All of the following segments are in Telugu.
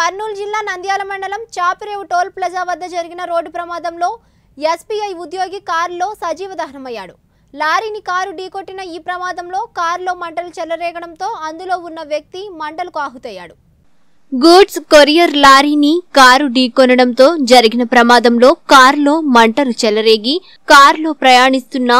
కర్నూలు జిల్లా నంద్యాల మండలం చాపిరేవు టోల్ ప్లాజా వద్ద జరిగిన రోడ్డు ప్రమాదంలో ఎస్బీఐ ఉద్యోగి కారులో సజీవ దహనమయ్యాడు. లారీని కారు ఢీకొట్టిన ఈ ప్రమాదంలో కారులో మంటలు చెలరేగడంతో అందులో ఉన్న వ్యక్తి మంటలకు ఆహుతయ్యాడు. గూడ్స్ కొరియర్ లారీని కారు ఢీకొనడంతో జరిగిన ప్రమాదంలో కారులో మంటలు చెలరేగి కారులో ప్రయాణిస్తున్న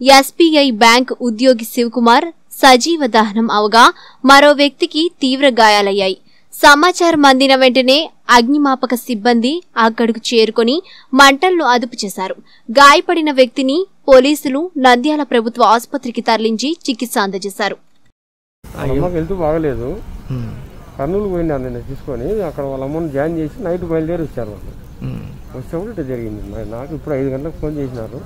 ఎస్బీఐ బ్యాంక్ ఉద్యోగి శివకుమార్ సజీవ దహనం అవగా మరో వ్యక్తికి తీవ్ర గాయాలయ్యాయి. సమాచారం అందిన వెంటనే అగ్నిమాపక సిబ్బంది అక్కడకు చేరుకొని మంటలను అదుపు చేశారు. గాయపడిన వ్యక్తిని పోలీసులు నంద్యాల ప్రభుత్వ ఆసుపత్రికి తరలించి చికిత్స అందజేశారు. వెళ్తూ బాగలేదు. కర్నూలు పోయినాను నేను తీసుకొని అక్కడ వాళ్ళ అమ్మని జాయిన్ చేసి నైట్ బయలుదేరి వచ్చారు వాళ్ళు. వచ్చేప్పుడు ఇట్లా జరిగింది. మరి నాకు ఇప్పుడు ఐదు గంటలకు ఫోన్ చేసినారు.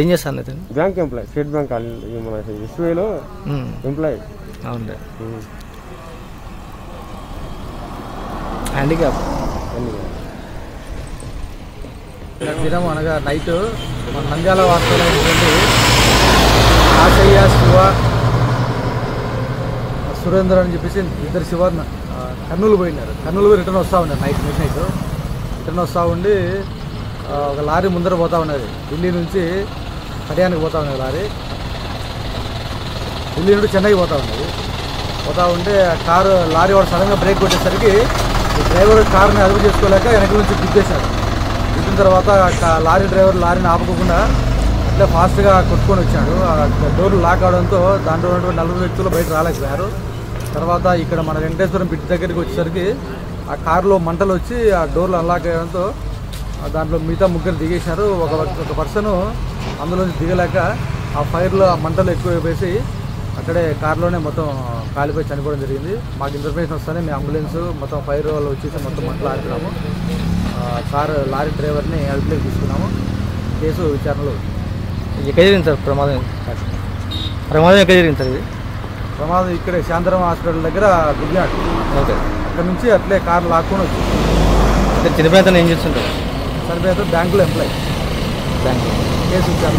ఏం చేస్తాను అతను? బ్యాంక్ ఎంప్లాయ్ స్టేట్ బ్యాంక్ మన ఎస్బీఐలో ఎంప్లాయ్. అవునులే. హ్యాండిక్యాప్ దినం అనగా నైట్ మన నంద్యాల వాస్తవమైనటువంటి ఆశయ్య శివ సురేంద్ర అని చెప్పేసి ఇద్దరు శివ కర్నూలు పోయినారు. కర్నూలు పోయి రిటర్న్ వస్తూ ఉన్నారు నైట్ మిడ్ నైట్ రిటర్న్ వస్తూ ఉండి ఒక లారీ ముందర పోతూ ఉన్నది. ఢిల్లీ నుంచి హర్యానాకి పోతూ ఉన్నది లారీ. ఢిల్లీ నుండి చెన్నైకి పోతా ఉన్నది. పోతా ఉంటే కారు లారీ వాడు సడన్గా బ్రేక్ కొట్టేసరికి డ్రైవర్ కారుని అదుపు చేసుకోలేక వెనక నుంచి గుద్దేశాడు గుద్దిన తర్వాత లారీ డ్రైవర్ లారీని ఆపుకోకుండా అట్లా ఫాస్ట్గా కొట్టుకొని వచ్చాడు. ఆ డోర్లు లాక్ అవడంతో దాంట్లో ఉన్నటువంటి నలుగురు వ్యక్తులు బయట రాలేకపోయారు. తర్వాత ఇక్కడ మన వెంకటేశ్వరం బిడ్డ దగ్గరికి వచ్చేసరికి ఆ కారులో మంటలు వచ్చి ఆ డోర్లు అన్లాక్ అయ్యడంతో దాంట్లో మిగతా ముగ్గురు దిగేశారు. ఒక ఒక పర్సన్ అందులోంచి దిగలేక ఆ ఫైర్లో ఆ మంటలు ఎక్కువ వేసి అక్కడే కారులోనే మొత్తం కాలిపోయి చనిపోవడం జరిగింది. మాకు ఇన్ఫర్మేషన్ వస్తేనే మేము అంబులెన్స్ మొత్తం ఫైర్ వాళ్ళు వచ్చేసి మొత్తం మంటలు ఆడుతున్నాము కారు లారీ డ్రైవర్ని అదుపులోకి తీసుకున్నాము. కేసు విచారణలో. ఎక్కడ జరిగింది సార్ ప్రమాదం? ప్రమాదం ఎక్కడ జరిగింది సార్ ఇది? ప్రమాదం ఇక్కడే శాంతరం హాస్పిటల్ దగ్గర గుడ్లాడు ఓకే. అక్కడ నుంచి అట్లే కారు లాక్కొని వచ్చింది అతను ఏం చేస్తుంటారు? చనిపోయిన బ్యాంకులో ఎంప్లాయ్. బ్యాంక్ కేసు విచారణ